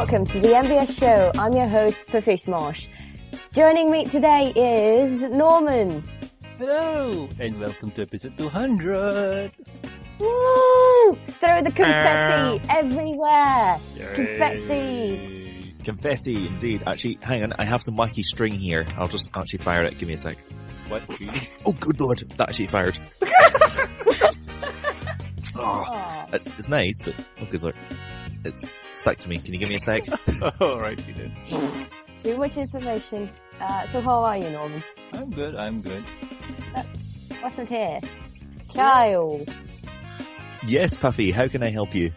welcome to the MBS show. I'm your host, PuffySmosh. Joining me today is Norman. Hello, and welcome to episode 200. Woo! Throw the confetti everywhere. Confetti. Yay. Confetti, indeed. Actually, hang on, I have some wacky string here. I'll just actually fire it. Give me a sec. What. Oh, good lord, that actually fired. oh, it's nice, but oh, good lord, it's stuck to me. Can you give me a sec? Alright, then. Too much information. Uh, so how are you, Norman? I'm good, I'm good. Wasn't here. Kyle. yes, Puffy. How can I help you?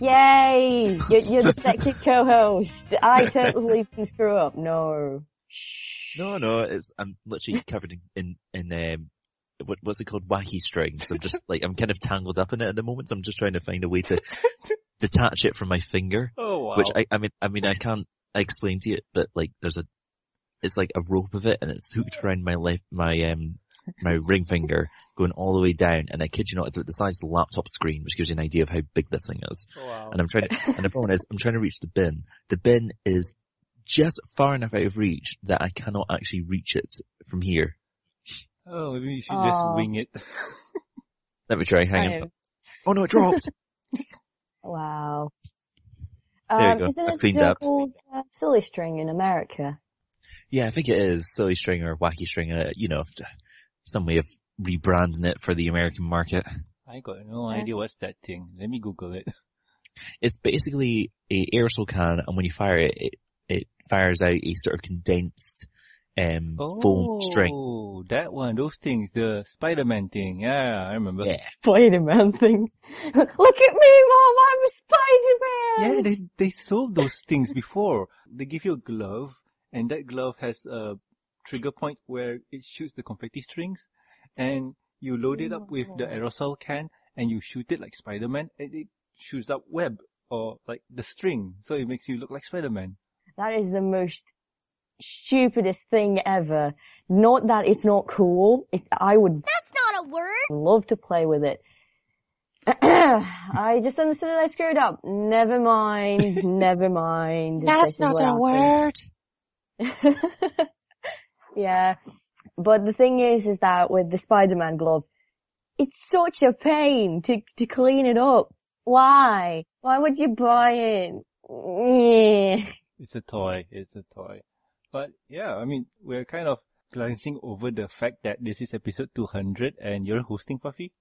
Yay! You're, you're the second co-host. I totally can screw up. No. No, no, it's I'm literally covered in in, in um, what what's it called? Wacky strings. I'm just like I'm kind of tangled up in it at the moment. So I'm just trying to find a way to detach it from my finger. Oh, wow. Which I, I mean, I mean, I can't explain to you, but like, there's a, it's like a rope of it, and it's hooked around my left, my um, my ring finger, going all the way down. And I kid you not, it's about the size of the laptop screen, which gives you an idea of how big this thing is. wow. And I'm trying to, and the problem is, I'm trying to reach the bin. The bin is just far enough out of reach that I cannot actually reach it from here. Oh, maybe you should just wing it. Let me try. Hang on. Oh no, it dropped. Wow. There you Um, go. Isn't I've it cleaned still up. called uh, silly string in America? yeah, I think it is silly string or wacky string. Uh, you know, some way of rebranding it for the American market. I got no Yeah. idea what's that thing. Let me Google it. It's basically a aerosol can, and when you fire it, it, it fires out a sort of condensed um, foam string. Oh, that one, those things, the Spider-Man thing. Yeah, I remember. Yeah, Spider-Man things. Look at me, Mom! I'm a Spider-Man! Yeah, they they sold those things before. They give you a glove, and that glove has a trigger point where it shoots the confetti strings, and you load it up with the aerosol can, and you shoot it like Spider-Man, and it shoots up web or like the string, so it makes you look like Spider-Man. That is the most stupidest thing ever. Not that it's not cool. It, I would That's not a word. love to play with it. I just understood that I screwed up. Never mind. never mind. That's not a word. yeah. But the thing is, is that with the Spider-Man glove, it's such a pain to, to clean it up. Why? Why would you buy it? It's a toy. It's a toy. But yeah, I mean, we're kind of glancing over the fact that this is episode 200 and you're hosting Puffy.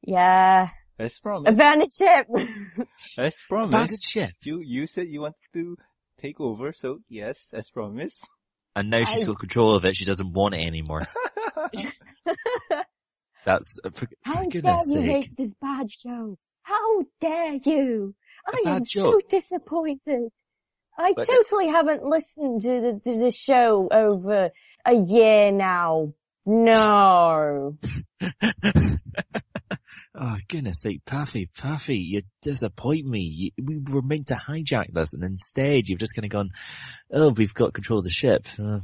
Yeah. As promised. Advantage ship. As promised. banded shift. You you said you wanted to take over, so yes, as promised. And now she's I- got control of it. She doesn't want it anymore. That's uh, for, How for dare goodness you sake. hate this bad show? How dare you? I am joke. so disappointed. I But- totally haven't listened to the, to the show over a year now. No. oh goodness sake, Puffy, Puffy, you disappoint me. You, we were meant to hijack this, and instead you've just kind of gone, "Oh, we've got control of the ship. Uh,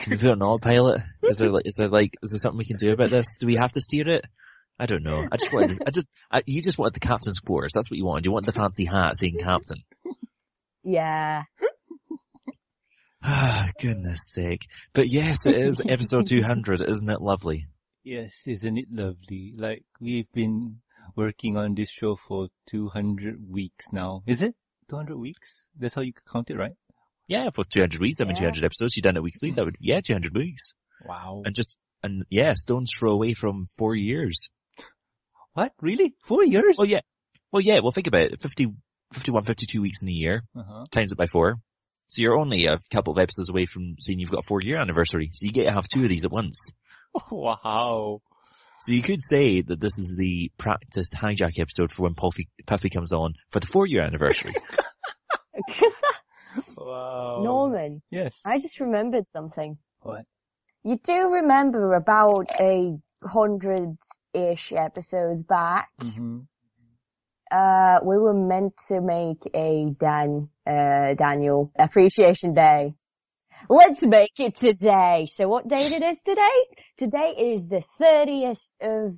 can we put on autopilot? Is there like, is there like, is there something we can do about this? Do we have to steer it? I don't know. I just wanted, to, I just, I, you just wanted the captain's quarters. That's what you wanted. You wanted the fancy hat saying captain. Yeah. Ah, goodness sake. But yes, it is episode 200, isn't it lovely? Yes, isn't it lovely? Like we've been working on this show for 200 weeks now. Is it 200 weeks? That's how you count it, right? Yeah, for 200 weeks, I mean Yeah. 200 episodes, you've done it weekly, that would, yeah, 200 weeks. Wow. And just, and yeah, stone's throw away from four years. What? Really? Four years? Well, yeah. Well, yeah, well think about it. 50, 51, 52 weeks in a year, Uh-huh. times it by four. So you're only a couple of episodes away from saying you've got a four year anniversary. So you get to have two of these at once. Wow. So you could say that this is the practice hijack episode for when Puffy, Puffy comes on for the four year anniversary. Wow. Norman, Yes. I just remembered something. What? You do remember about a hundred-ish episodes back, Mm-hmm. Uh, we were meant to make a Dan, uh, Daniel Appreciation Day. Let's make it today. So what date it is today? Today is the 30th of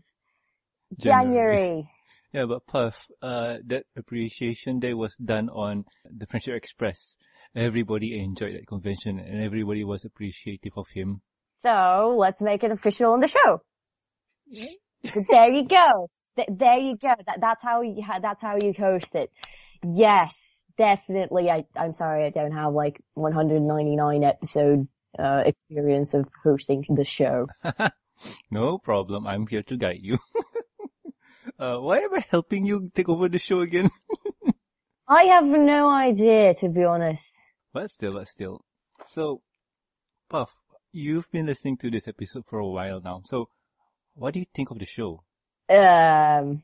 January. January. Yeah, but Puff, uh, that appreciation day was done on the Friendship Express. Everybody enjoyed that convention and everybody was appreciative of him. So let's make it official on the show. there you go. Th- there you go. That, that's how you, that's how you host it. Yes, definitely. I, I'm sorry I don't have like 199 episode, uh, experience of hosting the show. no problem. I'm here to guide you. uh, why am I helping you take over the show again? I have no idea, to be honest. But still, but still. So, Puff, you've been listening to this episode for a while now. So, what do you think of the show? Um,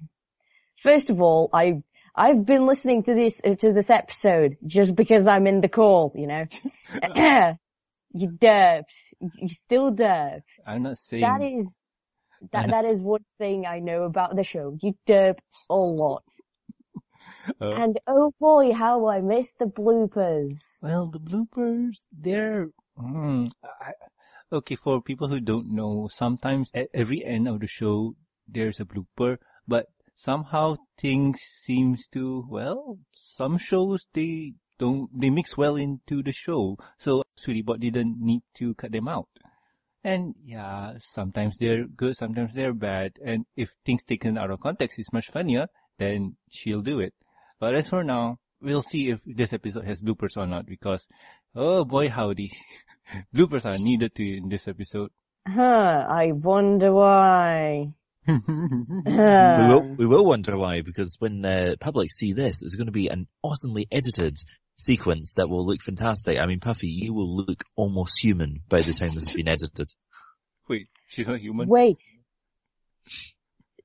first of all, I I've been listening to this uh, to this episode just because I'm in the call, you know. you derbs, you still derb. I'm not saying That is that that is one thing I know about the show. You derb a lot. Uh, And oh boy, how I miss the bloopers. well, the bloopers, they're, mm, I, okay, for people who don't know, sometimes at every end of the show, there's a blooper, but somehow things seems to, well, some shows, they don't, they mix well into the show. So, Sweetie Bot didn't need to cut them out. And yeah, sometimes they're good, sometimes they're bad. And if things taken out of context is much funnier, then she'll do it. But as for now, we'll see if this episode has bloopers or not because, oh boy howdy, bloopers are needed to in this episode. Huh, I wonder why. We will, uh. we will wonder why, because when the public see this, it's going to be an awesomely edited sequence that will look fantastic. I mean, Puffy, you will look almost human by the time this has been edited. Wait, she's not human? Wait.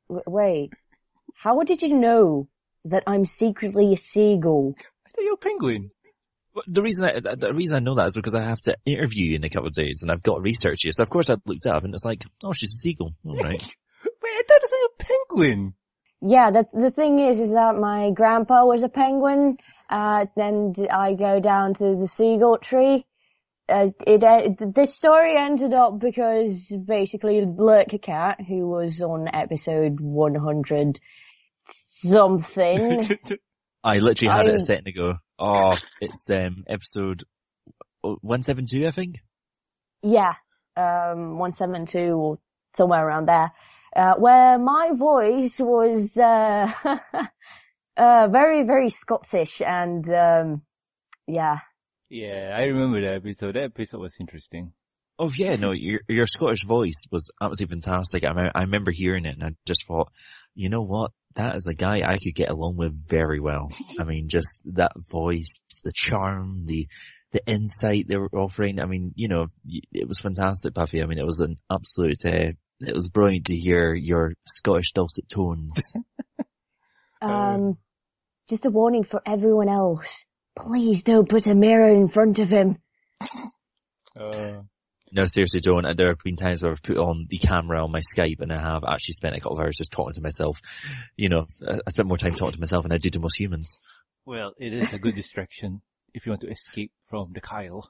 W- wait. How did you know that I'm secretly a seagull? I thought you're a penguin. The reason I, the- the reason I know that is because I have to interview you in a couple of days and I've got to research you. So of course I looked up and it's like, oh, she's a seagull. All right. Wait, I thought a penguin. Yeah, the the thing is, is that my grandpa was a penguin, uh, and I go down to the seagull tree. Uh, it, uh, this story ended up because basically Lurker Cat, who was on episode 100 something, I literally had it a second ago. Oh, it's, um, episode 172, I think. yeah, um, 172 or somewhere around there, uh, where my voice was, uh, uh, very, very Scottish and, um, yeah. yeah, I remember that episode. That episode was interesting. Oh yeah, no, your your Scottish voice was absolutely fantastic. I, me- I remember hearing it and I just thought, you know what? That is a guy I could get along with very well. I mean, just that voice, the charm, the the insight they were offering. I mean, you know, it was fantastic, Puffy. I mean, it was an absolute. Uh, it was brilliant to hear your Scottish dulcet tones. Um, just a warning for everyone else. Please don't put a mirror in front of him. Uh, No, seriously, don't. There have been times where I've put on the camera on my Skype and I have actually spent a couple of hours just talking to myself. You know, I I spent more time talking to myself than I do to most humans. well, it is a good distraction if you want to escape from the Kyle.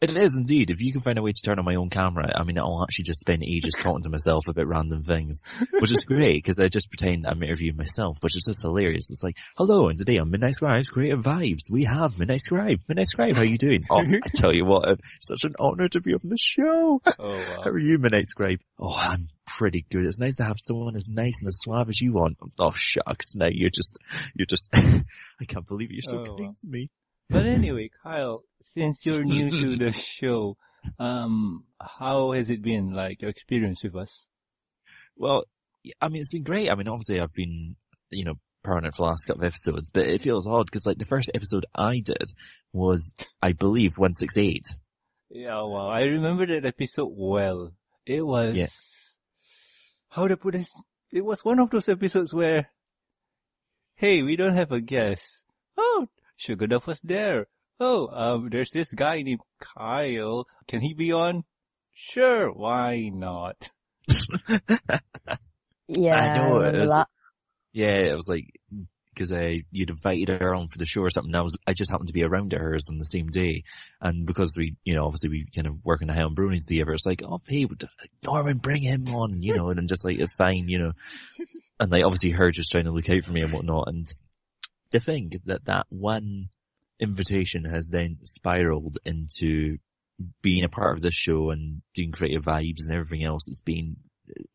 It is indeed. If you can find a way to turn on my own camera, I mean, I'll actually just spend ages talking to myself about random things, which is great because I just pretend I'm interviewing myself, which is just hilarious. It's like, hello, and today on Midnight Scribes Creative Vibes, we have Midnight Scribe. Midnight Scribe, how are you doing? Oh, I tell you what, it's such an honor to be on the show. Oh How are you, Midnight Scribe? Oh, I'm pretty good. It's nice to have someone as nice and as suave as you want. Oh, shucks. Now you're just, you're just, I can't believe you're so Oh, kind wow. to me. But anyway, Kyle, since you're new to the show, um, how has it been like your experience with us? Well, I mean, it's been great. I mean, obviously I've been, you know, permanent for the last couple of episodes, but it feels odd because like the first episode I did was, I believe, 168. Yeah, wow. I remember that episode well. It was, Yeah. how to put this? It was one of those episodes where, hey, we don't have a guest. Oh, Sugar Dove was there. Oh, um, there's this guy named Kyle. Can he be on? Sure, why not? Yeah, I know, it was- that. Yeah, it was like, cause uh, you'd invited her on for the show or something. I was, I just happened to be around at hers on the same day. And because we, you know, obviously we kind of work in the Hell and Bronies together, it's like, oh, hey, would- Norman, bring him on, you know, and then just like, it's fine, you know. and like obviously her just trying to look out for me and whatnot. And to think that that one invitation has then spiraled into being a part of this show and doing creative vibes and everything else. It's been,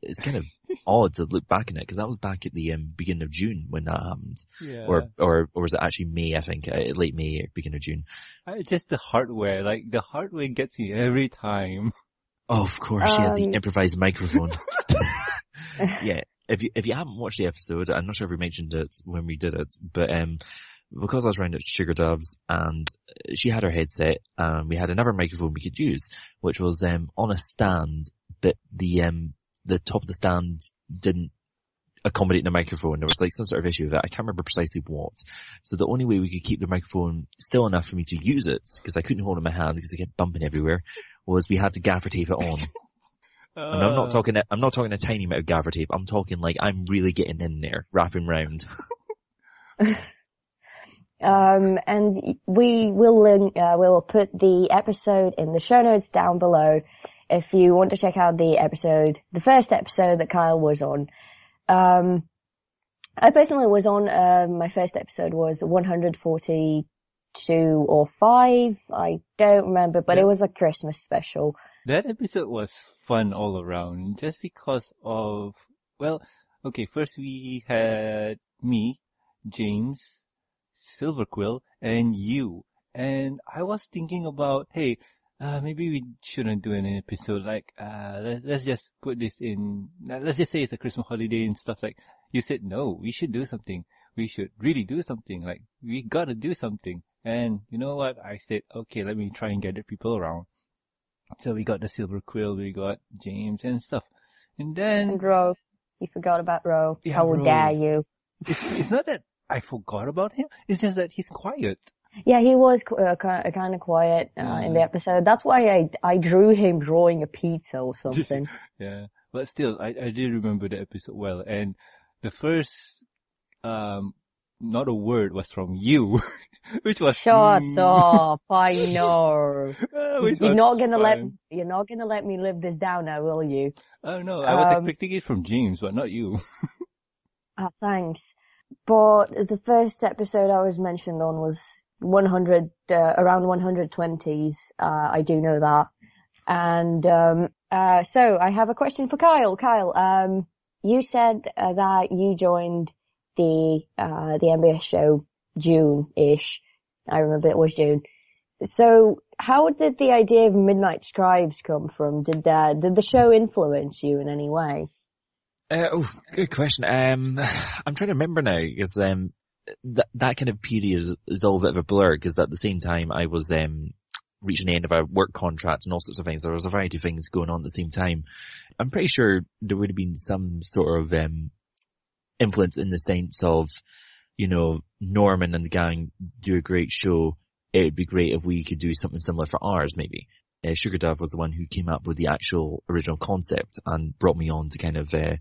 it's kind of odd to look back on it because that was back at the um, beginning of June when that happened. Yeah. Or, or, or was it actually May, I think, uh, late May, beginning of June. I- just the hardware, like the hardware gets me every time. Oh, of course, yeah, the Um, improvised microphone. yeah, if you if you haven't watched the episode, I'm not sure if we mentioned it when we did it, but um, because I was around at Sugar Doves and she had her headset, um, we had another microphone we could use, which was um on a stand, but the um the top of the stand didn't accommodate the microphone. There was like some sort of issue with it. I can't remember precisely what. So the only way we could keep the microphone still enough for me to use it, because I couldn't hold it in my hand because it kept bumping everywhere, was we had to gaffer tape it on. And I'm not Uh, talking, a, I'm not talking a tiny amount of gaffer tape. I'm talking like I'm really getting in there, wrapping round. Um, and we will link, uh, we will put the episode in the show notes down below if you want to check out the episode, the first episode that Kyle was on. Um, I personally was on, uh, my first episode was 142 or 5. I don't remember, but Yeah. it was a Christmas special. That episode was fun all around, just because of, well, okay, first we had me, James, Silverquill, and you. And I was thinking about, hey, uh, maybe we shouldn't do an episode like, uh, let's, let's just put this in, let's just say it's a Christmas holiday and stuff like, you said, no, we should do something. We should really do something. Like, we gotta do something. And you know what? I said, okay, let me try and gather people around. So we got the Silver Quill, we got James and stuff. And then, And Ro, you forgot about Ro. Yeah, How Ro. dare you? it's, it's not that I forgot about him, it's just that he's quiet. Yeah, he was uh, kind of, quiet uh, in the episode. That's why I I drew him drawing a pizza or something. Yeah. But still, I, I did remember the episode well. And the first, um, not a word was from you, which was Shut mm, up! I know. uh, You're not gonna let you're not gonna let me live this down now, will you? Oh no, I was Um, expecting it from James, but not you. Ah, thanks. But the first episode I was mentioned on was 100, uh, around 120s. Uh, I do know that. And, um, uh, so I have a question for Kyle. Kyle, um, you said uh, that you joined the, uh, the MBS show June-ish. I remember it was June. So how did the idea of Midnight Scribes come from? Did, uh, did the show influence you in any way? Uh, oh, good question. Um, I'm trying to remember now because um, that that kind of period is, is all a bit of a blur because at the same time I was um reaching the end of a work contract and all sorts of things. There was a variety of things going on at the same time. I'm pretty sure there would have been some sort of um influence in the sense of, you know, Norman and the gang do a great show. It would be great if we could do something similar for ours, maybe. Uh, Sugar Dove was the one who came up with the actual original concept and brought me on to kind of uh,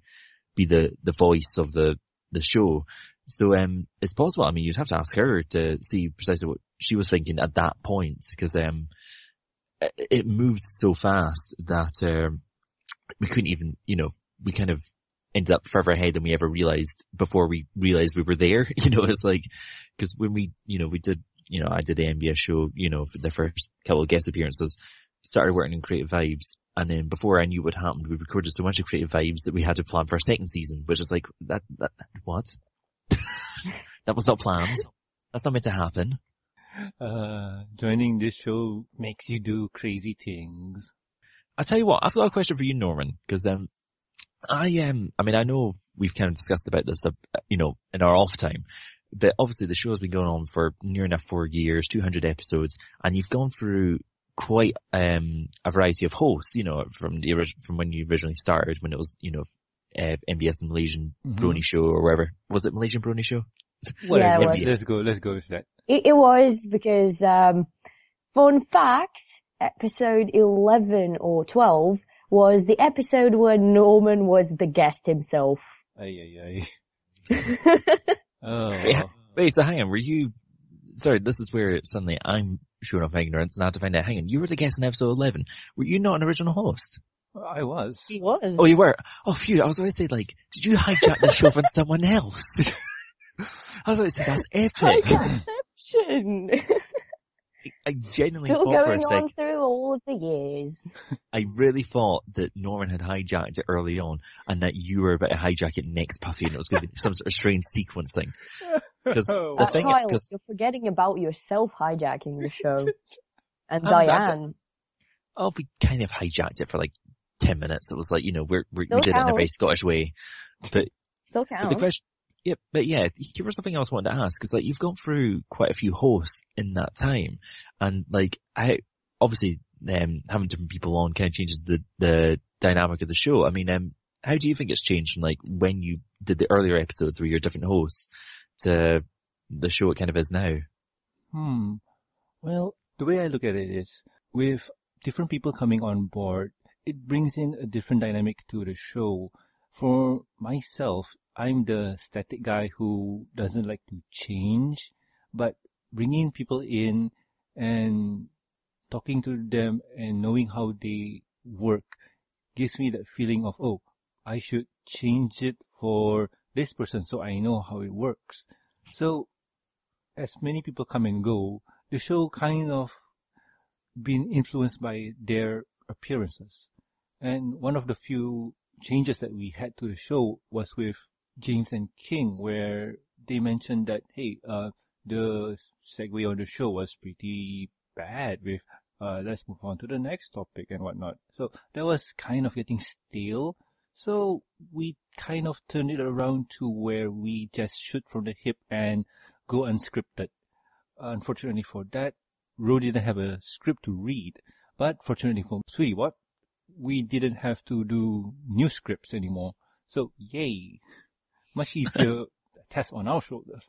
be the the voice of the the show. So um, it's possible. I mean, you'd have to ask her to see precisely what she was thinking at that point because um, it, moved so fast that um, we couldn't even, you know, we kind of ended up further ahead than we ever realized before we realized we were there. You know, it's like because when we, you know, we did, you know, I did the MBS show, you know, for the first couple of guest appearances, started working in Creative Vibes, and then before I knew what happened, we recorded so much of Creative Vibes that we had to plan for a second season, which is like that. That what? that was not planned. That's not meant to happen. Uh, joining this show makes you do crazy things. I tell you what, I've got a question for you, Norman, because um, I um, I mean, I know we've kind of discussed about this, uh, you know, in our off time, but obviously the show has been going on for near enough four years, 200 episodes, and you've gone through quite um a variety of hosts, you know, from the orig- from when you originally started, when it was, you know, uh, MBS and Malaysian Mhm. Brony Show or wherever. Was it Malaysian Brony Show? Whatever. it was. let's go. Let's go with that. It, it was because, um, fun fact, episode 11 or 12 was the episode where Norman was the guest himself. Ay, ay, ay. Oh. Yeah. Wait, so hang on, were you, sorry, this is where suddenly I'm showing off my ignorance and I have to find out, hang on, you were the guest in episode 11. Were you not an original host? I was. He was. Oh, you were? Oh, phew. I was going to say, like, did you hijack the show from someone else? I was going to say, that's epic. Hijackception. I genuinely Still thought for going a sec, on through all of the years. I really thought that Norman had hijacked it early on and that you were about to hijack it next, Puffy, and it was going to be some sort of strange sequencing. Because Oh, the Uh, thing, Kyle, because you're forgetting about yourself hijacking the show. And I'm not- Diane. oh, we kind of hijacked it for like 10 minutes. It was like, you know, we're, we we Still did it in a very. Scottish way. But Still But the question, yeah, but yeah, here was something I was wanting to ask, because like you've gone through quite a few hosts in that time, and like I obviously um, having different people on kind of changes the the dynamic of the show. I mean, um, how do you think it's changed from like when you did the earlier episodes where you're different hosts to the show it kind of is now? Hmm. Well, the way I look at it is, with different people coming on board, it brings in a different dynamic to the show. For myself, I'm the static guy who doesn't like to change, but bringing people in and talking to them and knowing how they work gives me that feeling of, oh, I should change it for this person so I know how it works. So as many people come and go, the show kind of been influenced by their appearances. And one of the few changes that we had to the show was with James and King, where they mentioned that, hey, uh, the segue on the show was pretty bad with, uh, let's move on to the next topic and whatnot. So that was kind of getting stale. So we kind of turned it around to where we just shoot from the hip and go unscripted. Unfortunately for that, Ro didn't have a script to read. But fortunately for Sweetie Bot, we didn't have to do new scripts anymore. So yay! Much easier test on our shoulders.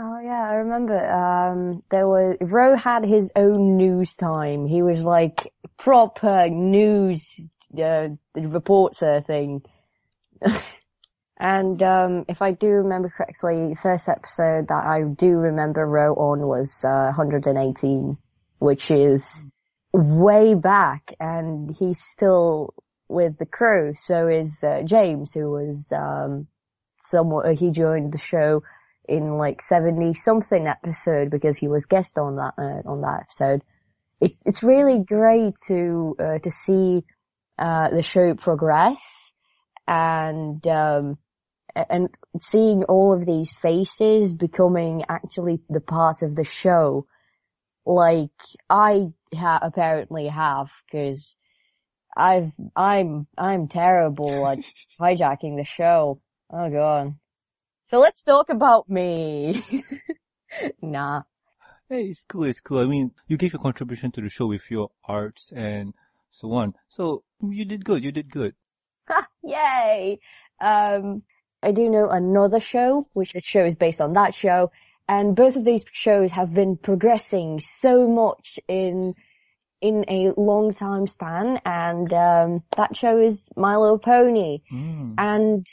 Oh yeah, I remember. Um, there was Ro had his own news time. He was like proper news uh, reporter thing. and um, if I do remember correctly, first episode that I do remember Ro on was uh, 118, which is way back, and he's still with the crew. So is uh, James, who was um, somewhat. He joined the show in like 70 something episode because he was guest on that uh, on that episode. It's it's really great to uh, to see uh, the show progress and um, and seeing all of these faces becoming actually the part of the show. Like I ha- apparently have because I've I'm I'm terrible at hijacking the show. Oh god. So let's talk about me. nah. Hey, it's cool, it's cool. I mean, you gave a contribution to the show with your arts and so on. So you did good, you did good. Ha, Yay! Um, I do know another show, which this show is based on that show, and both of these shows have been progressing so much in in a long time span, and um, that show is My Little Pony, Mm. and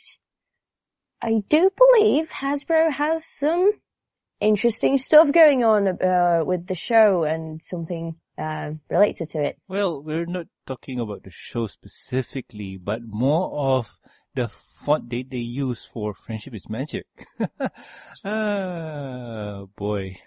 I do believe Hasbro has some interesting stuff going on uh, with the show and something uh, related to it. Well, we're not talking about the show specifically, but more of the font that they use for Friendship is Magic. ah, boy.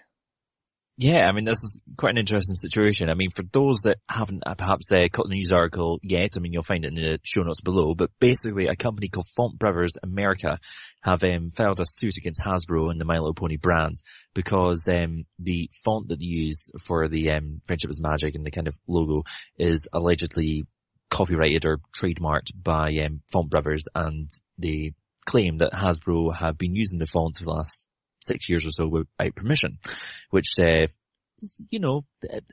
Yeah, I mean, this is quite an interesting situation. I mean, for those that haven't uh, perhaps uh, caught the news article yet, I mean, you'll find it in the show notes below, but basically a company called Font Brothers America have um, filed a suit against Hasbro and the My Little Pony brands because um, the font that they use for the um, Friendship is Magic and the kind of logo is allegedly copyrighted or trademarked by um, Font Brothers and they claim that Hasbro have been using the font for the last six years or so without permission, which, uh, you know, it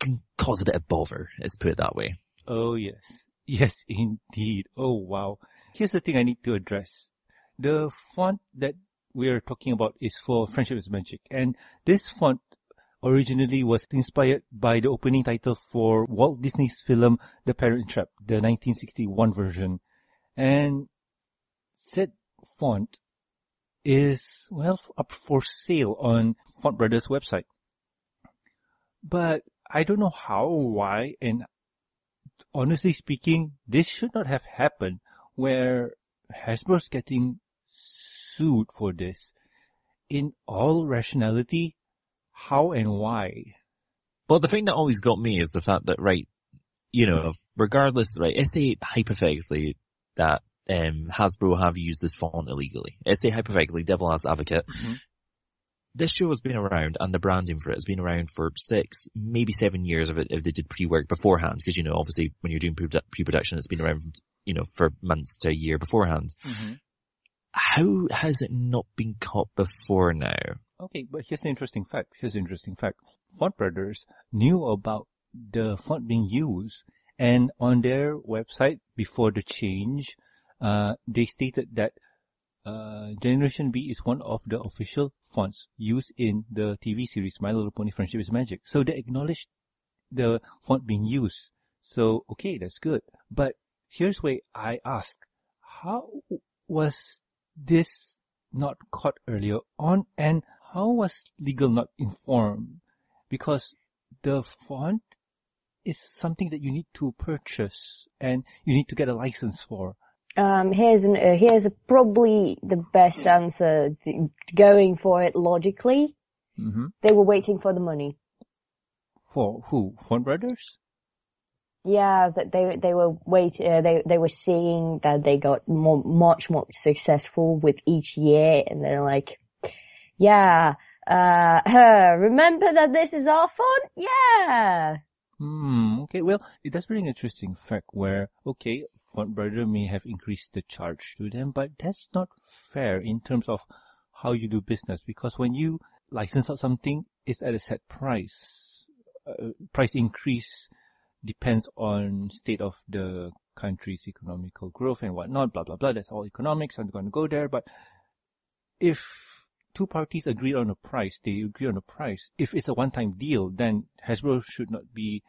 can cause a bit of bother, let's put it that way. Oh yes. Yes, indeed. Oh wow. Here's the thing I need to address. The font that we're talking about is for Friendship is Magic. And this font originally was inspired by the opening title for Walt Disney's film The Parent Trap, the 1961 version. And said font is, well, up for sale on Font Brothers website. But I don't know how, why, and honestly speaking, this should not have happened where Hasbro's getting sued for this. In all rationality, how and why? Well, the thing that always got me is the fact that, right, you know, regardless, right, let's say hypothetically that um, Hasbro have used this font illegally. Let's say hypothetically, Devil Has Advocate. Mhm. This show has been around and the branding for it has been around for six, maybe seven years if, it, if they did pre-work beforehand. Because, you know, obviously when you're doing pre- pre-production, it's been around, you know, for months to a year beforehand. How has it not been caught before now? Okay, but here's an interesting fact. Here's the interesting fact. Font Brothers knew about the font being used and on their website before the change, uh, they stated that uh, Generation B is one of the official fonts used in the TV series My Little Pony Friendship is Magic. So they acknowledged the font being used. So, okay, that's good. But here's where I ask, how was this not caught earlier on and how was legal not informed? Because the font is something that you need to purchase and you need to get a license for. Um, here's an, uh, here's a, probably the best answer going for it logically. Mm-hmm. They were waiting for the money. For who? Font Brothers? Yeah, that they they were wait uh, they they were seeing that they got more much more successful with each year, and they're like, yeah, uh, remember that this is our font? Yeah. Hmm, okay, well, it does bring an interesting fact where, okay, Font Brother may have increased the charge to them, but that's not fair in terms of how you do business because when you license out something, it's at a set price. Uh, price increase depends on state of the country's economical growth and whatnot, blah, blah, blah. That's all economics. I'm going to go there. But if two parties agree on a price, they agree on a price. If it's a one-time deal, then Hasbro should not be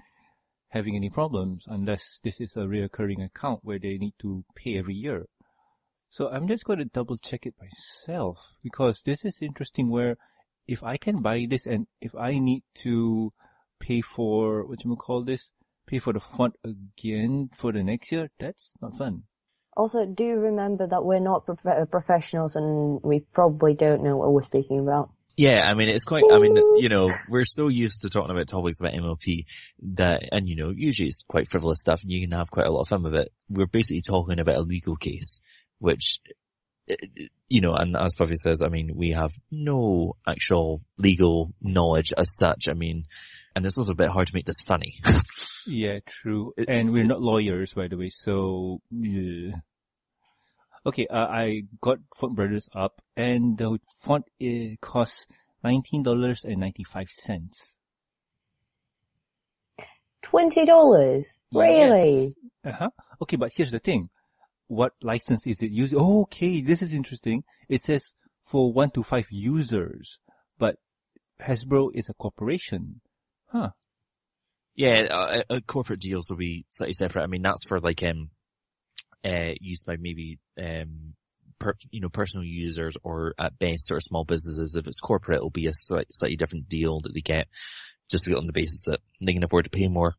having any problems unless this is a recurring account where they need to pay every year. So I'm just going to double check it myself because this is interesting where if I can buy this and if I need to pay for, what you call this, pay for the font again for the next year, that's not fun. Also, do remember that we're not prof- uh, professionals and we probably don't know what we're speaking about. Yeah, I mean, it's quite, I mean, you know, we're so used to talking about topics about MLP that, and you know, usually it's quite frivolous stuff and you can have quite a lot of fun with it. We're basically talking about a legal case, which, eh, you know, and as Puffy says, I mean, we have no actual legal knowledge as such. I mean, and it's also a bit hard to make this funny. Yeah, true. It- and we're not lawyers, by the way, so yeah. Okay, uh, I got Font Brothers up, and the font it costs nineteen dollars and ninety five cents. Twenty dollars? Really? Uh huh. Okay, but here's the thing: what license is it using? Oh, okay, this is interesting. It says for one to five users, but Hasbro is a corporation. Huh. Yeah, uh, uh, corporate deals will be slightly separate. I mean, that's for like, um, uh, used by maybe, um, per, you know, personal users or at best sort of small businesses. If it's corporate, it'll be a slight, slightly different deal that they get just on the basis that they can afford to pay more.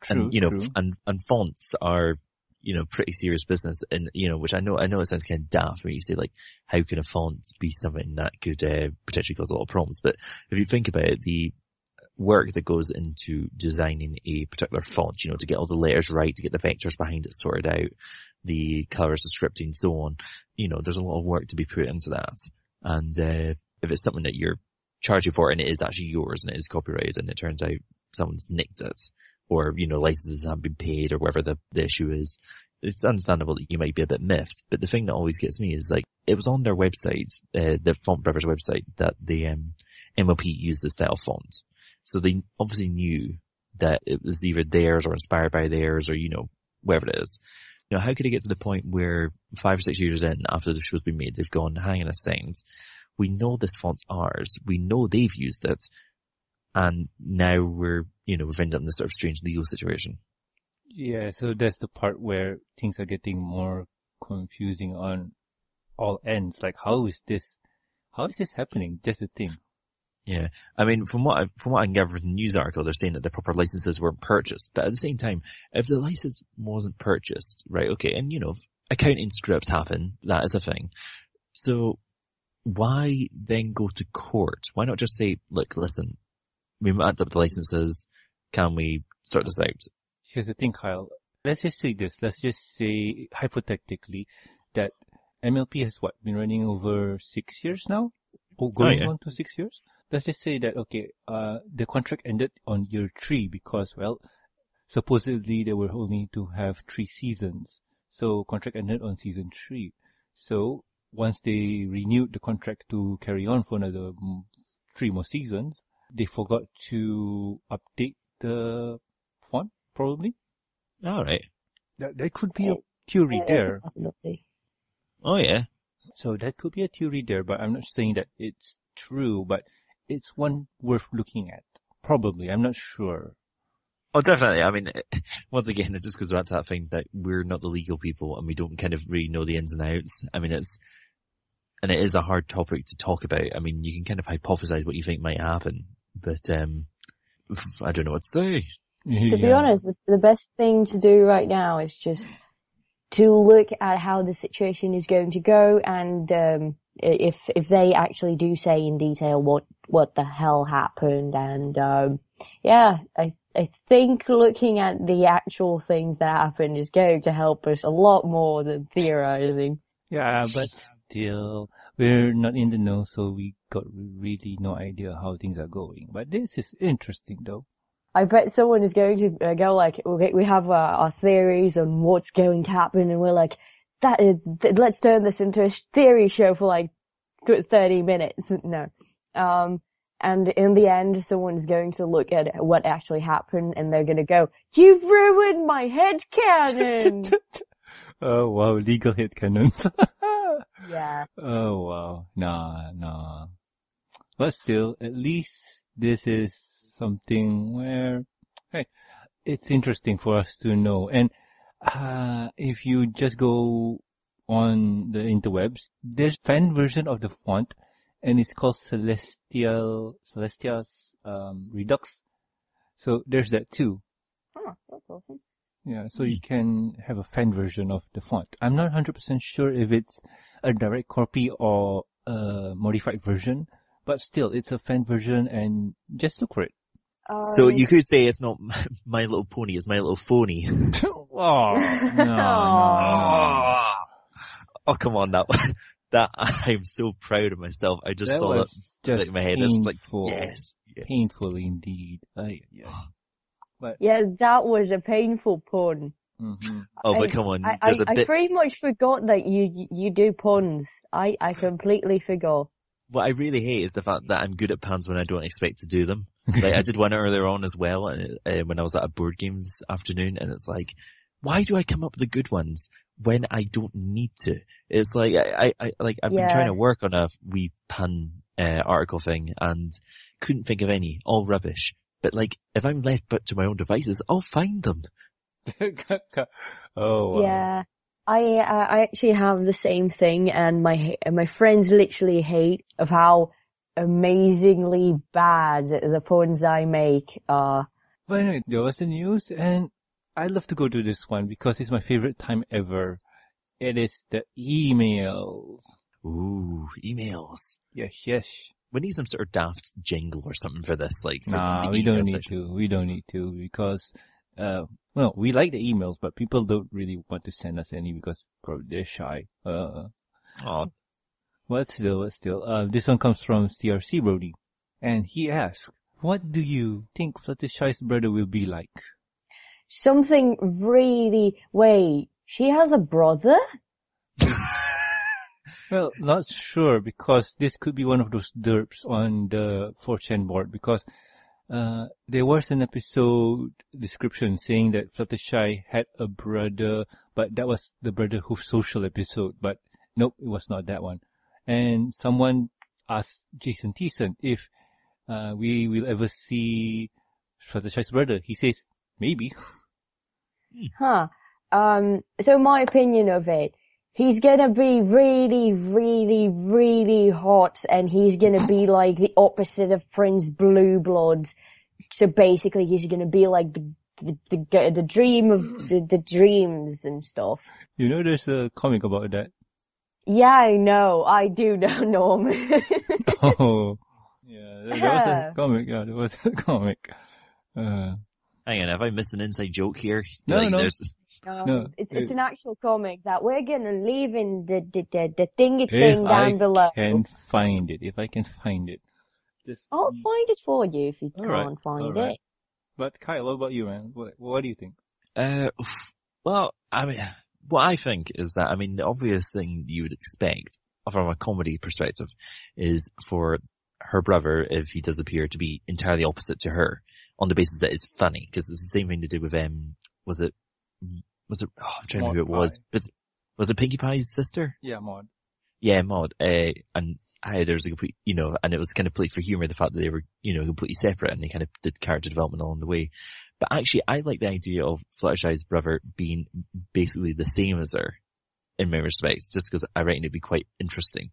True. and, you know, true. and, and fonts are, you know, pretty serious business and, you know, which I know, I know it sounds kind of daft when you say like, how can a font be something that could, uh, potentially cause a lot of problems? But if you think about it, the work that goes into designing a particular font, you know, to get all the letters right, to get the vectors behind it sorted out, the colors, the scripting, so on, you know, there's a lot of work to be put into that. And, uh, if it's something that you're charging for and it is actually yours and it is copyrighted and it turns out someone's nicked it, or, you know, licenses haven't been paid or whatever the, the issue is, it's understandable that you might be a bit miffed. But the thing that always gets me is like, it was on their website, uh, the Font Brothers website that the, um, MLP used this style font. So they obviously knew that it was either theirs or inspired by theirs or, you know, whatever it is. Know, how could it get to the point where five or six years in after the show's been made, they've gone, hang on a second, we know this font's ours, we know they've used it, and now we're, you know, we've ended up in this sort of strange legal situation. Yeah, so that's the part where things are getting more confusing on all ends. Like, how is this, how is this happening? Just the thing. Yeah, I mean, from what I, from what I can gather from the news article, they're saying that the proper licenses weren't purchased. But at the same time, if the license wasn't purchased, right? Okay, and you know, accounting strips happen. That is a thing. So why then go to court? Why not just say, look, listen, we matched up the licenses. Can we sort this out? Here's the thing, Kyle. Let's just say this. Let's just say hypothetically that MLP has what been running over six years now, or oh, going yeah. on to six years. Let's just say that okay, uh, the contract ended on year three because well, supposedly they were only to have three seasons, so contract ended on season three. So once they renewed the contract to carry on for another mm, three more seasons, they forgot to update the font probably. All right. That, that could be a theory Yeah, there. possibility. Oh yeah. So that could be a theory there, but I'm not saying that it's true, but it's one worth looking at. Probably. I'm not sure. Oh, definitely. I mean, once again, it just goes back to that thing that we're not the legal people and we don't kind of really know the ins and outs. I mean, it's, and it is a hard topic to talk about. I mean, you can kind of hypothesize what you think might happen, but, um, I don't know what to say. To be honest, the, the best thing to do right now is just to look at how the situation is going to go and um, i- if if they actually do say in detail what what the hell happened and um, yeah, I I think looking at the actual things that happened is going to help us a lot more than theorizing. Yeah, but still, we're not in the know, so we got really no idea how things are going. But this is interesting though. I bet someone is going to uh, go like, okay, we have uh, our theories on what's going to happen, and we're like, that is, let's turn this into a theory show for like 30 minutes. No. Um, and in the end, someone's going to look at what actually happened, and they're going to go, you've ruined my head cannon! Oh wow, legal hit cannons. yeah. oh wow, nah, nah. But still, at least this is something where, hey, it's interesting for us to know. And uh, if you just go on the interwebs, there's fan version of the font, and it's called Celestial Celestia's um, Redux. So there's that too. Oh, that's awesome. Yeah, so you can have a fan version of the font. I'm not 100% sure if it's a direct copy or a modified version, but still, it's a fan version and just look for it. So Um, you could say it's not My Little Pony, it's My Little Phony. oh, no, no. Oh, oh come on, that, that, I'm so proud of myself. I just That saw that just in my head. It's like, painful. yes, yes. Painful indeed. Ay, ay, yeah, that was a painful pun. mhm. Oh, but I- come on, I, I, there's a I pretty much forgot that you you do puns. I, I completely forgot. what I really hate is the fact that I'm good at puns when I don't expect to do them. Like I did one earlier on as well, and, uh, when I was at a board game this afternoon, and it's like, why do I come up with the good ones when I don't need to? It's like I, I, I like I've been trying to work on a wee pun uh, article thing and couldn't think of any, all rubbish. But like, if I'm left but to my own devices, I'll find them. oh, wow. Yeah. I uh, I actually have the same thing, and my and my friends literally hate of how amazingly bad the puns I make are. But anyway, there was the news, and I love to go to this one because it's my favorite time ever. It is the emails. Ooh, emails. Yes, yes. We need some sort of daft jingle or something for this, like for Nah, we don't need section. to. We don't need to because, uh, well, we like the emails, but people don't really want to send us any because probably they're shy. Uh, Aw, but still, but still, uh, this one comes from CRC Brody, and he asks, "What do you think Fluttershy's brother will be like?" Something really. Wait, she has a brother? Well, not sure because this could be one of those derps on the 4chan board because uh, there was an episode description saying that Fluttershy had a brother, but that was the Brotherhooves Social episode, but nope, it was not that one. And someone asked Jayson Thiessen if uh, we will ever see Fluttershy's brother. He says, maybe. Huh. Um. So my opinion of it, he's gonna be really, really, really hot and he's gonna be like the opposite of Prince Blue Bloods. So basically he's gonna be like the, the, the, the dream of the, the dreams and stuff. You know, there's a comic about that. Yeah, I know. I do know, Norm. Oh, yeah, there, there was a comic. Yeah, there was a comic. Uh, Hang on, have I missed an inside joke here? No, like, no. There's, Um, No, it's, it's an actual comic that we're gonna leave in the, the, the, the thingy if thing down I below. can find it, if I can find it, just. I'll find it for you if you All can't right, find all right. it. But Kyle, what about you, man? What, what do you think? Uh, well, I mean, what I think is that, I mean, the obvious thing you would expect from a comedy perspective is for her brother, if he does appear to be entirely opposite to her on the basis that it's funny, because it's the same thing to do with, um, was it, was it, oh, I'm trying to remember who it was. Was it, was it Pinkie Pie's sister? Yeah, Maud. Yeah, Maud. Uh, and how there's a complete, you know, and it was kind of played for humor, the fact that they were, you know, completely separate and they kind of did character development along the way. But actually, I like the idea of Fluttershy's brother being basically the same as her in many respects, just because I reckon it'd be quite interesting.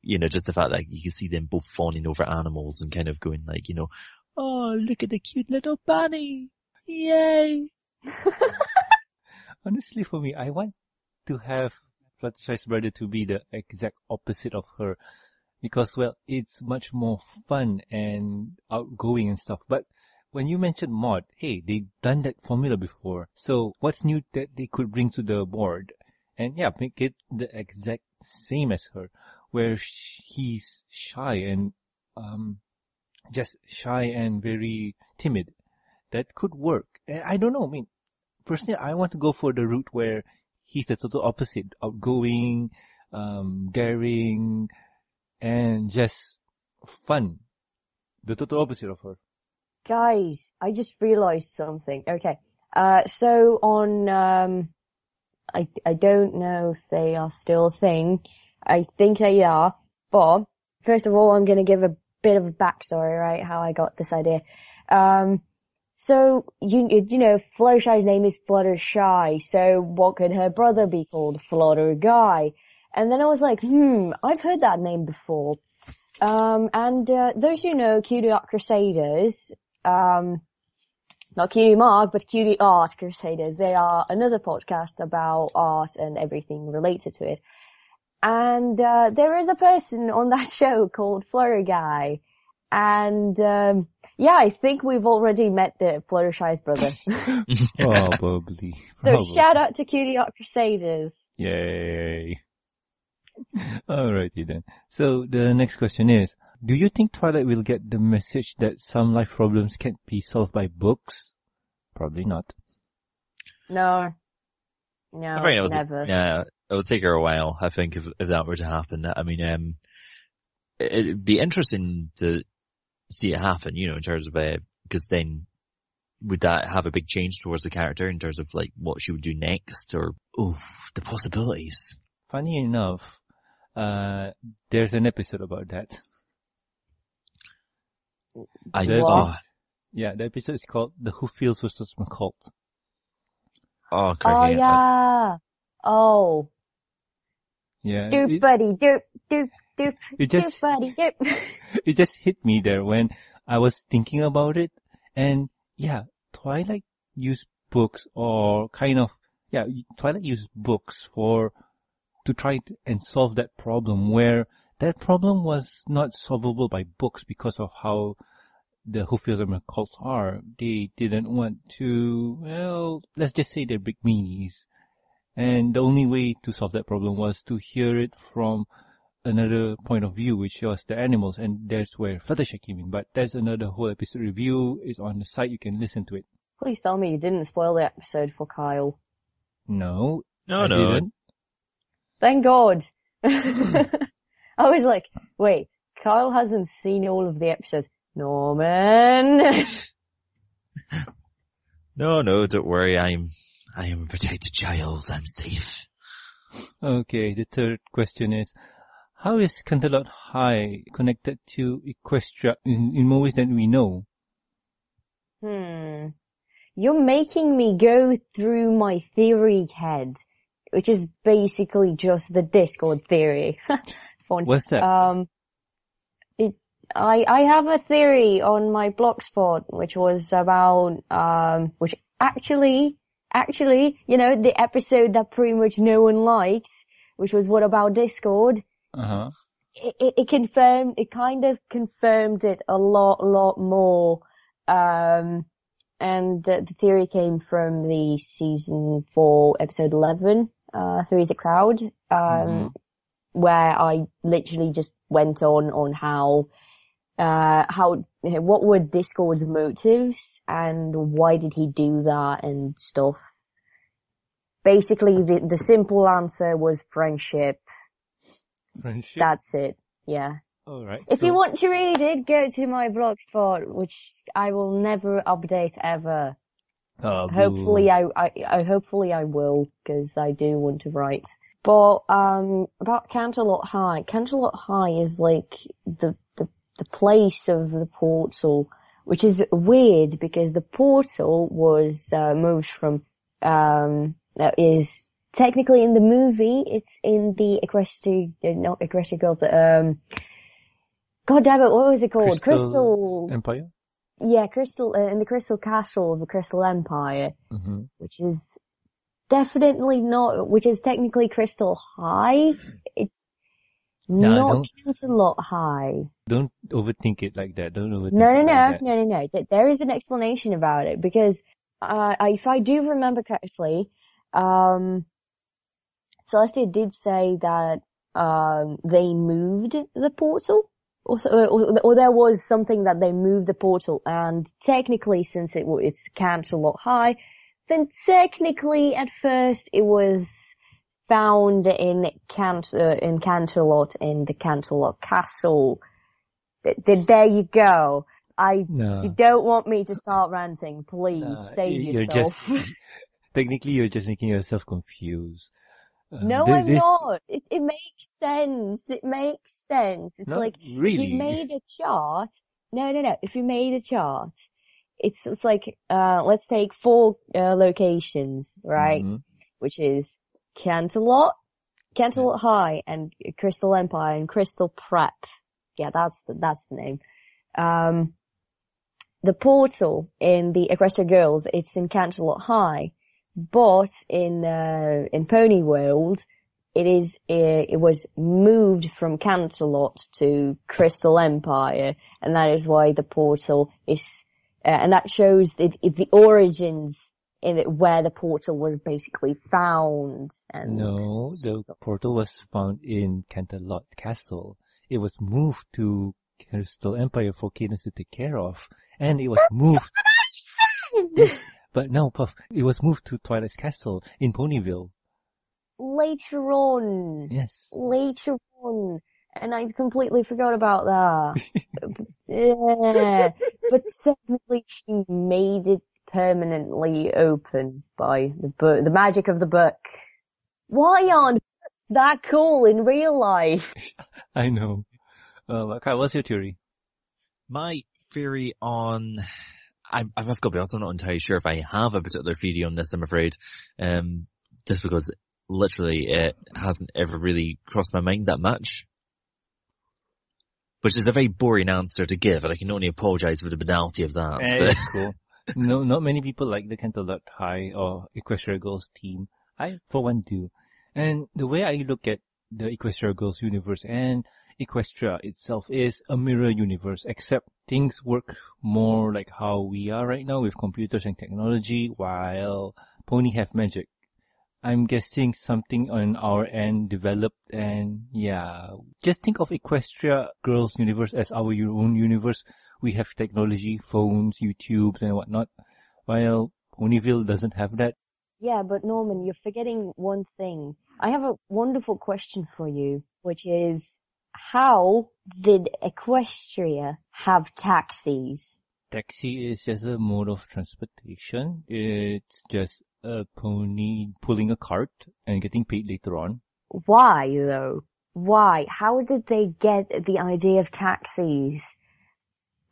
You know, just the fact that you can see them both fawning over animals and kind of going like, you know, oh, look at the cute little bunny. Yay. Honestly, for me, I want to have Fluttershy's brother to be the exact opposite of her. Because, well, it's much more fun and outgoing and stuff. But when you mentioned Maud, hey, they've done that formula before. So what's new that they could bring to the board? And yeah, make it the exact same as her, where he's shy and, um, just shy and very timid. That could work. I don't know, I mean, personally, I want to go for the route where he's the total opposite, outgoing, um, daring, and just fun. The total opposite of her. Guys, I just realized something. Okay. Uh, so on, um, I, I don't know if they are still a thing. I think they are. But, first of all, I'm gonna give a bit of a backstory, right? How I got this idea. Um, so, you, you know, Fluttershy's name is Fluttershy, so what could her brother be called? Flutter Guy. And then I was like, hmm, I've heard that name before. Um, and, uh, those who know Art Crusaders, um, not Cutie Mark, but Cutie Art Crusaders. They are another podcast about art and everything related to it. And, uh, there is a person on that show called Flurry Guy. And, um, yeah, I think we've already met the Fluttershy's brother. Probably. so Probably. shout out to Cutie Art Crusaders. Yay. Alrighty then. So the next question is, do you think Twilight will get the message that some life problems can't be solved by books? Probably not. No. No, I think it was, never. yeah, it would take her a while, I think, if, if that were to happen. I mean, um, it- it'd be interesting to see it happen, you know, in terms of, uh, because then would that have a big change towards the character in terms of like what she would do next or, oh, the possibilities. Funny enough, uh, there's an episode about that. I, The oh, yeah, the episode is called The Hooffields vs. McColt. oh, Oh crikey. I- yeah. Oh. Yeah, Doop it, buddy, doop, doop, doop, it doop just buddy, doop. it just hit me there when I was thinking about it. And yeah, Twilight used books or kind of, yeah, Twilight used books for, to try to, and solve that problem where that problem was not solvable by books because of how the Hooffields and cults are. They didn't want to, well, let's just say they're big meanies. And the only way to solve that problem was to hear it from another point of view, which was the animals, and that's where Fluttershy came in. But that's another whole episode review. is on the site. You can listen to it. Please tell me you didn't spoil the episode for Kyle. No, No, I no. didn't. Thank God. I was like, wait, Kyle hasn't seen all of the episodes. Norman. No, no, don't worry. I'm, I am a protected child. I'm safe. Okay, the third question is, how is Canterlot High connected to Equestria in, in more ways than we know? hmm. You're making me go through my theory head. which is basically just the Discord theory. Fun. What's that? Um, it, I, I have a theory on my blogspot, which was about, um, which actually, actually, you know, the episode that pretty much no one liked, which was what about Discord? uh-huh. It, it, it confirmed, it kind of confirmed it a lot, lot more. Um, and uh, the theory came from the season four, episode 11, uh, Three's a Crowd, um, Mhm. Where I literally just went on, on how, uh, how, what were Discord's motives and why did he do that and stuff. Basically, the, the simple answer was friendship. Friendship. That's it. Yeah. Alright. If you want to read it, go to my blogspot, which I will never update ever. Uh. Hopefully I, I, I hopefully I will, because I do want to write. But, um, about Canterlot High, Canterlot High is like the, the, the place of the portal, which is weird because the portal was, uh, moved from, um, that is technically in the movie, it's in the Equestria, uh, not Equestria Girl, but, um, God damn it, what was it called? Crystal Crystal, Empire? yeah, Crystal, uh, in the Crystal Castle of the Crystal Empire Mm-hmm. which is definitely not, which is technically Crystal High. It's No, not Canterlot High. Don't overthink it like that. Don't overthink No, no, no, like no, no, no. Th- There is an explanation about it because, uh, if I do remember correctly, um, Celestia did say that, um, they moved the portal. Or, so- or, or there was something that they moved the portal and technically since it, it's Canterlot High, then technically at first it was found in Cant, uh, in Canterlot in the Canterlot Castle. Th- th- There you go. I, No. you don't want me to start ranting, please Nah, save you're yourself. just technically you're just making yourself confused. Uh, no, thi- I'm this- not. It, it makes sense. It makes sense. It's Not like, really. you made a chart, no, no, no. If you made a chart, it's, it's like, uh, let's take four, uh, locations, right? Mhm. Which is Canterlot, Canterlot High, and Crystal Empire, and Crystal Prep. Yeah, that's the, that's the name. Um, the portal in the Equestria Girls, it's in Canterlot High, but in, uh, in Pony World, it is, uh, it was moved from Canterlot to Crystal Empire, and that is why the portal is, uh, and that shows the, the origins in it, where the portal was basically found, and No, the portal was found in Canterlot Castle. It was moved to Crystal Empire for Cadance to take care of, and it was moved. but no, Puff, it was moved to Twilight's Castle in Ponyville. later on. Yes. later on, and I completely forgot about that. yeah, but technically she made it permanently open by the book, the magic of the book. Why aren't books that cool in real life? I know. Uh, okay, what's your theory? My theory on, I'm, I've got to be honest, I'm not entirely sure if I have a particular theory on this, I'm afraid. Um, just because literally it hasn't ever really crossed my mind that much. Which is a very boring answer to give, and I can only apologise for the banality of that. Eh, but cool. No, not many people like the Canterlot High or Equestria Girls team. I, for one, do. And the way I look at the Equestria Girls universe and Equestria itself is a mirror universe, except things work more like how we are right now with computers and technology, while Pony have magic. I'm guessing something on our end developed and yeah, just think of Equestria Girls universe as our own universe. We have technology, phones, YouTubes and whatnot, while Ponyville doesn't have that. Yeah, but Norman, you're forgetting one thing. I have a wonderful question for you, which is, how did Equestria have taxis? Taxi is just a mode of transportation. It's just Uh, a pony pulling a cart and getting paid later on. Why though? Why? How did they get the idea of taxis?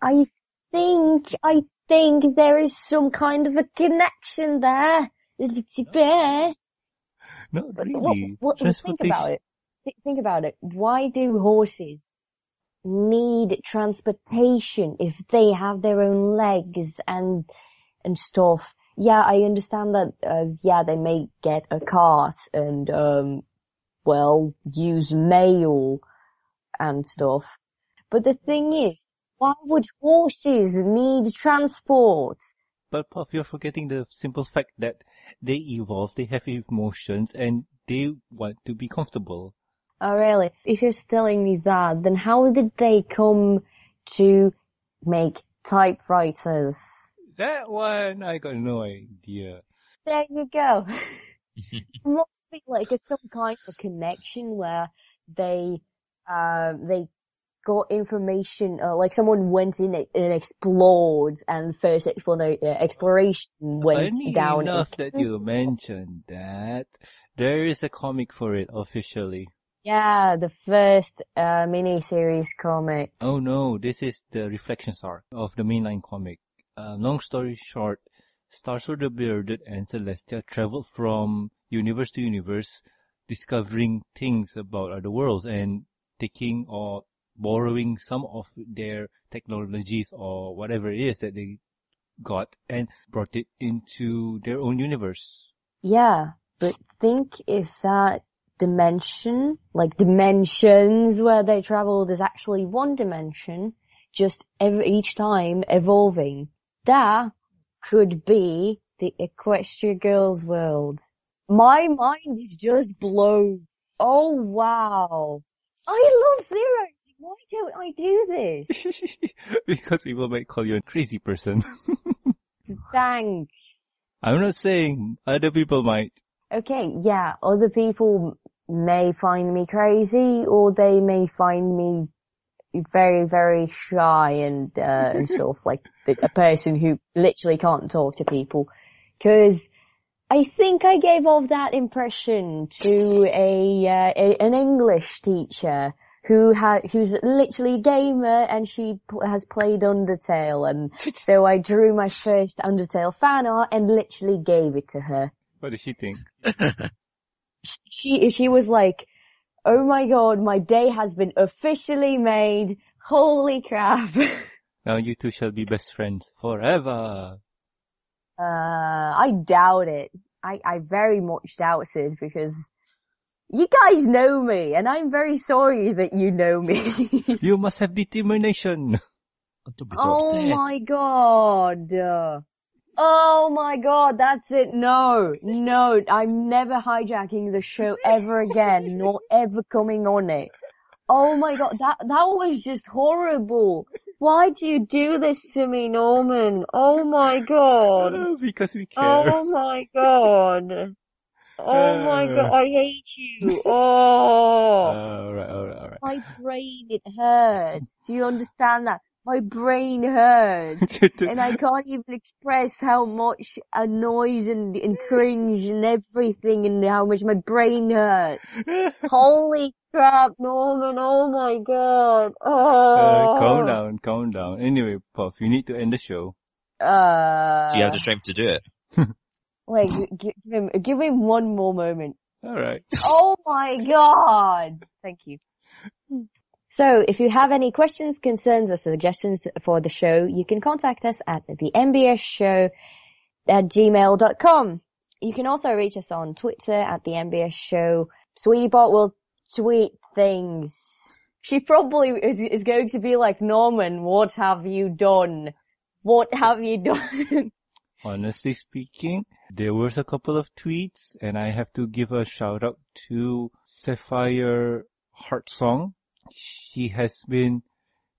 I think, I think there is some kind of a connection there. Bear. Not really. what, what, think about it. Th- think about it. Why do horses need transportation if they have their own legs and and stuff? Yeah, I understand that. Uh, yeah, they may get a cart and um, well, use mail and stuff. But the thing is, why would horses need transport? But Puff, you're forgetting the simple fact that they evolve, they have emotions, and they want to be comfortable. Oh really? If you're telling me that, then how did they come to make typewriters? That one, I got no idea. There you go. must be like a, some kind of connection where they, um, they got information, uh, like someone went in it and explored and first explora- uh, exploration went Funny down. enough in- that you mentioned that. There is a comic for it officially. Yeah, the first, uh, mini-series comic. Oh no, this is the Reflections arc of the mainline comic. Uh, long story short, Star Swirl the Bearded and Celestia travel from universe to universe, discovering things about other worlds and taking or borrowing some of their technologies or whatever it is that they got and brought it into their own universe. Yeah, but think if that dimension, like dimensions where they travel, is actually one dimension, just each time evolving. That could be the Equestria Girls world. My mind is just blown. Oh wow. I love Zeros. Why don't I do this? because people might call you a crazy person. Thanks. I'm not saying other people might. Okay, yeah, other people may find me crazy or they may find me very, very shy and, uh, and stuff, like a person who literally can't talk to people. Cause I think I gave off that impression to a, uh, a an English teacher who had, who's literally a gamer and she p- has played Undertale and so I drew my first Undertale fan art and literally gave it to her What did she think? she she was like, "Oh my god, my day has been officially made. Holy crap!" Now you two shall be best friends forever. Uh, I doubt it. I I very much doubt it because you guys know me, and I'm very sorry that you know me. You must have determination. Don't be so oh upset. my god. Oh my god, that's it. No, no, I'm never hijacking the show ever again, nor ever coming on it. Oh my god, that, that was just horrible. Why do you do this to me, Norman? Oh my god. because we care. Oh my god. Oh my god, I hate you. Oh. alright, alright, alright. My brain, it hurts. Do you understand that? My brain hurts. and I can't even express how much annoys and, and cringe and everything and how much my brain hurts. Holy crap, Norman, oh my god. Oh. Uh, calm down, calm down. Anyway, Puff, you need to end the show. Uh, Do you have the strength to do it? wait, give him, give him one more moment. Alright. Oh my god! Thank you. So, if you have any questions, concerns, or suggestions for the show, you can contact us at the MBS show at gmail.com. You can also reach us on Twitter at the MBS show. Sweetie Bot will tweet things. She probably is, is going to be like, Norman, what have you done? What have you done? Honestly speaking, there was a couple of tweets and I have to give a shout out to Sapphire Heart Song. She has been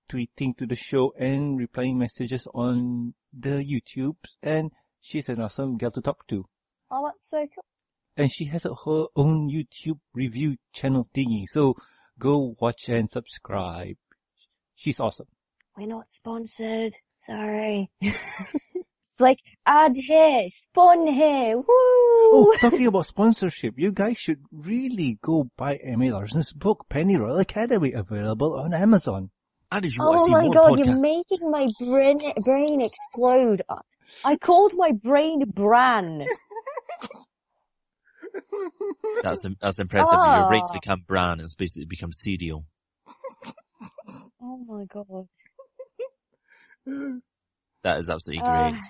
tweeting to the show and replying messages on the YouTube and she's an awesome girl to talk to. oh, that's so cool. And she has a, her own YouTube review channel thingy. So go watch and subscribe. She's awesome. We're not sponsored. Sorry. it's like, add here, spawn here, woo! Oh, talking about sponsorship, you guys should really go buy M.A. Larson's book, Pennyroyal Academy, available on Amazon. And if you want to Oh see my more god, you're making my brain, brain explode. I called my brain Bran. That's that's impressive. You're right Ah. become bran. It's basically become cereal. Oh my god. That is absolutely Ah. great.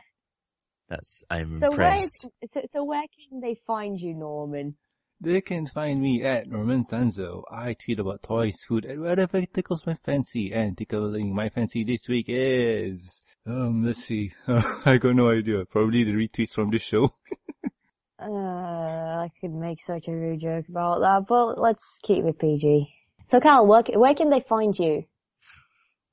That's I'm So where, impressed. so, so where can they find you, Norman? They can find me at Norman Sanzo. I tweet about toys, food, and whatever tickles my fancy. And tickling my fancy this week is, um, let's see. I got no idea. Probably the retweets from this show. Uh, I could make such a rude joke about that, but let's keep it PG. So Cal, where, where can they find you?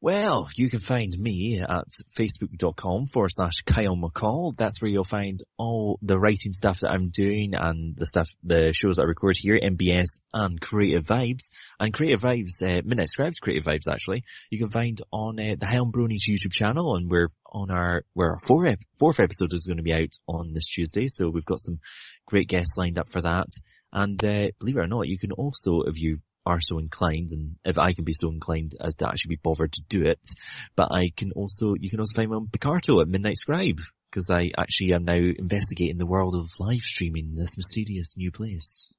Well, you can find me at facebook.com forward slash Kyle McCall. That's where you'll find all the writing stuff that I'm doing and the stuff, the shows I record here, MBS and Creative Vibes. And Creative Vibes, uh, Midnight Scribes Creative Vibes actually, you can find on uh, the Helm Bronies YouTube channel and we're on our, where our four ep- fourth episode is going to be out on this Tuesday. So we've got some great guests lined up for that. And, uh, believe it or not, you can also, if you are so inclined and if I can be so inclined as to actually be bothered to do it. But I can also, you can also find me on Picarto at Midnight Scribe because I actually am now investigating the world of live streaming in this mysterious new place.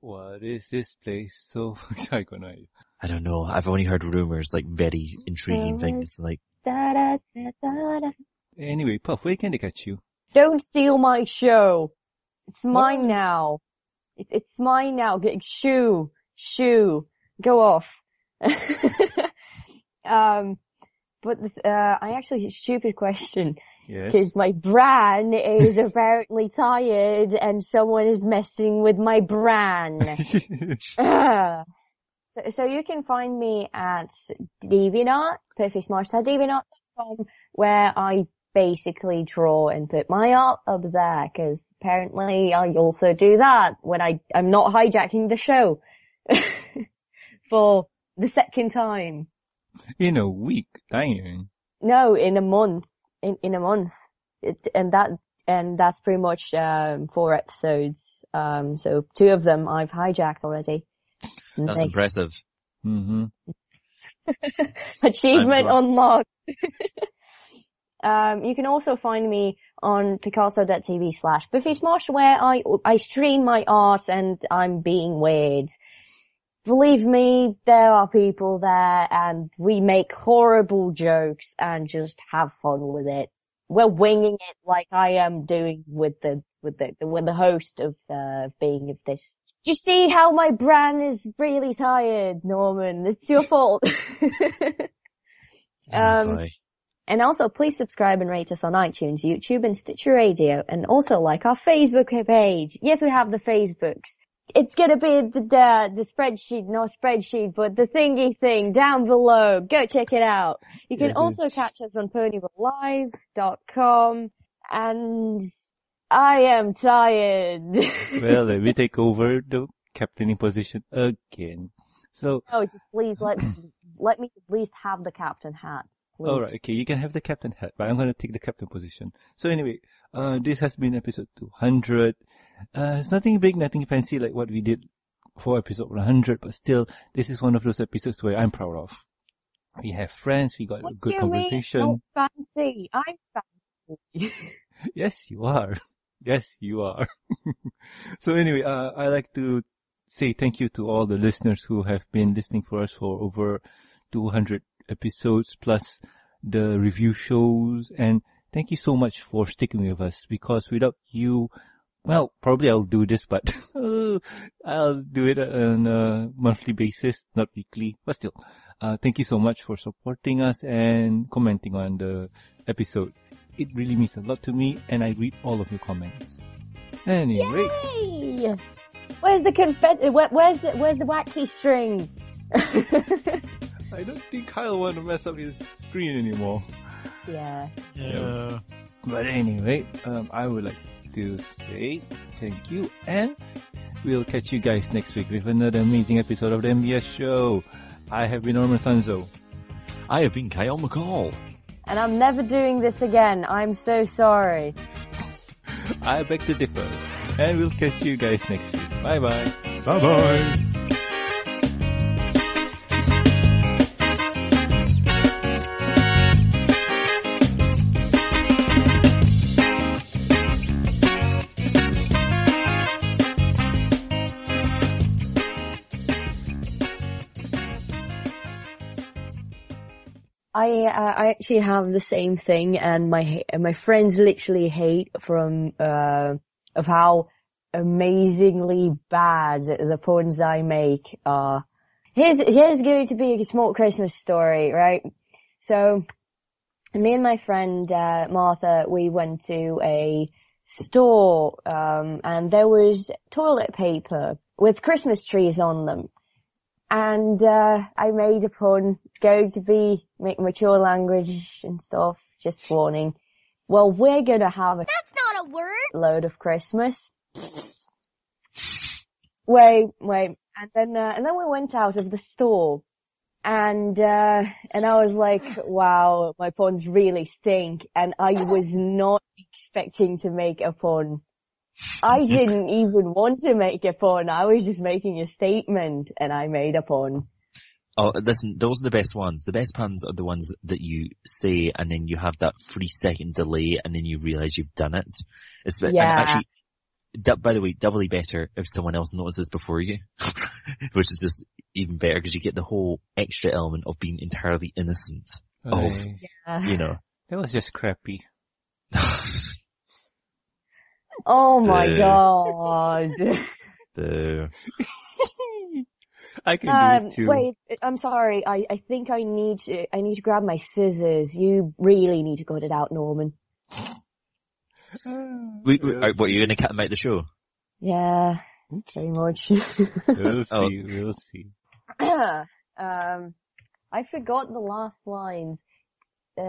What is this place? So, I got no idea. I don't know. I've only heard rumors, like very intriguing things like, Da, da, da, da, da. Anyway, Puff, where can they catch you? Don't steal my show. It's mine What? now. It, it's mine now. Get shoo, shoo, go off. um, but uh, I actually stupid question Yes. because my bran is apparently tired and someone is messing with my bran. So, so you can find me at DeviantArt, perfectsmarts.deviantart.com, where I basically draw and put my art up there, because apparently I also do that when I, I'm not hijacking the show. For the second time. In a week, dang. No, in a month. In, in a month. It, and that, and that's pretty much, um, four episodes. Um, so two of them I've hijacked already. That's they- impressive. Mm-hmm. Achievement unlocked. um, you can also find me on picarto.tv slash PuffySmosh where I, I stream my art and I'm being weird. Believe me, there are people there and we make horrible jokes and just have fun with it. We're winging it like I am doing with the, with the, with the host of, uh, being of this. Do you see how my bran is really tired, Norman? It's your fault. Oh, Um. And also, please subscribe and rate us on iTunes, YouTube, and Stitcher Radio, and also like our Facebook page. Yes, we have the Facebooks. It's gonna be the the, the spreadsheet, not spreadsheet, but the thingy thing down below. Go check it out. You can Yes, also catch us on ponyvillelive.com, and I am tired. well, let me take over the captaining position again. So, oh, just please let let me at least have the captain hat. Please. alright, okay, you can have the captain hat, but I'm gonna take the captain position. So anyway, uh, this has been episode 200. Uh, it's nothing big, nothing fancy like what we did for episode 100, but still, this is one of those episodes where I'm proud of. We have friends, we got What a good do you mean? conversation. Not fancy. I'm fancy. Yes, you are. Yes, you are. so anyway, uh, I like to say thank you to all the listeners who have been listening for us for over 200 episodes plus the review shows and thank you so much for sticking with us because without you, well, probably I'll do this, but I'll do it on a monthly basis, not weekly, but still. Uh, thank you so much for supporting us and commenting on the episode. It really means a lot to me and I read all of your comments. Anyway, Yay! Where's the confetti? Where, where's the where's the wacky string? I don't think Kyle want to mess up his screen anymore. yeah. Yeah. But anyway, um, I would like to say thank you and we'll catch you guys next week with another amazing episode of the MBS show. I have been Norman Sanzo. I have been Kyle McCall. And I'm never doing this again. I'm so sorry. I beg to differ. And we'll catch you guys next week. Bye bye. Bye bye. Uh, I actually have the same thing, and my my friends literally hate from uh of how amazingly bad the puns I make are. Here's here's going to be a small Christmas story, right? So, me and my friend uh, Martha, we went to a store, um, and there was toilet paper with Christmas trees on them. And, uh, I made a pun. It's going to be ma- mature language and stuff. Just warning. Well, we're gonna have a That's not a word. load of Christmas. Wait, wait. And then, uh, and then we went out of the store. And, uh, and I was like, wow, my puns really stink. And I was not expecting to make a pun. I didn't even want to make a pun. I was just making a statement and I made a pun. Oh, listen, those are the best ones. The best puns are the ones that you say and then you have that three second delay and then you realize you've done it. It's, and Yeah. actually, by the way, doubly better if someone else notices before you, which is just even better because you get the whole extra element of being entirely innocent. Oh. Aye. Uh, You know. That was just crappy. oh my The- god. the, I can Um, do it too. wait, I'm sorry. I, I think I need to, I need to grab my scissors. You really need to cut it out, Norman. we, we, are, what, you're gonna cut them out the show? Yeah, very much. We'll see, Oh. we'll see. um, I forgot the last lines. Uh,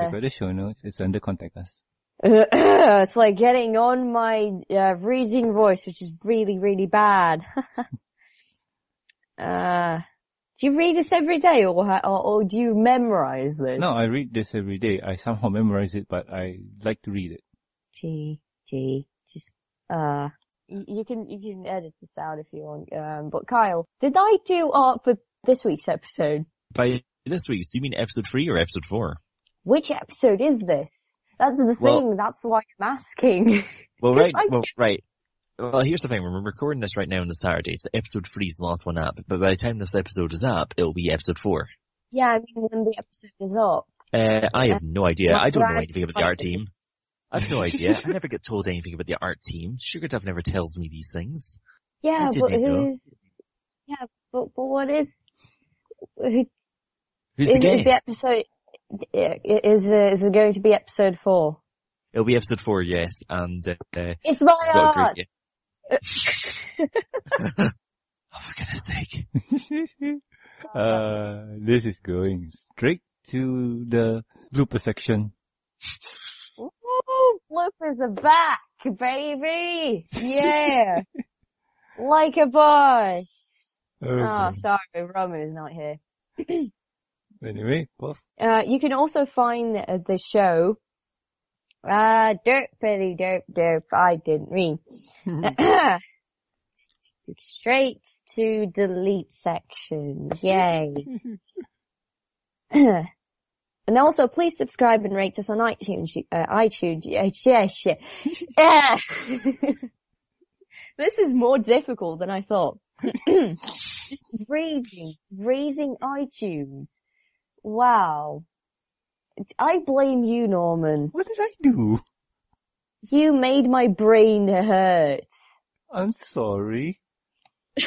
Check out the show notes. It's under contact us. it's like getting on my uh, reading voice, which is really, really bad. uh, do you read this every day, or, or or do you memorize this? No, I read this every day. I somehow memorize it, but I like to read it. Gee, gee, just uh, you can you can edit this out if you want. Um, but Kyle, did I do art for this week's episode? By this week's, do you mean episode three or episode four? Which episode is this? That's the Well- thing. that's why I'm asking. Well, right, well, right. Well, here's the thing. We're recording this right now on the Saturday, so episode three is the last one up. But by the time this episode is up, it'll be episode four. yeah, I mean when the episode is up. Uh, I have no idea. I don't know anything about the art team. I've no idea. I never get told anything about the art team. Sugar Dove never tells me these things. Yeah, but didn't know. who's? Yeah, but but what is? Who, Who's is, the is the episode? i- Is uh, is it going to be episode four? It'll be episode four, yes. And uh, It's my art. great- oh, for goodness sake! uh, this is going straight to the blooper section. Woo! Bloopers are back, baby! Yeah! like a boss! Oh, Okay. sorry, Roman is not here. Anyway, well, Uh, you can also find the, the show, uh, derp, petty derp, derp, I didn't read. Straight to delete section. Yay. and also please subscribe and rate us on iTunes, uh, iTunes, yeah, yeah, shit. Yeah. this is more difficult than I thought. Just raising, raising iTunes. Wow. I blame you, Norman. what did I do? You made my brain hurt. I'm sorry.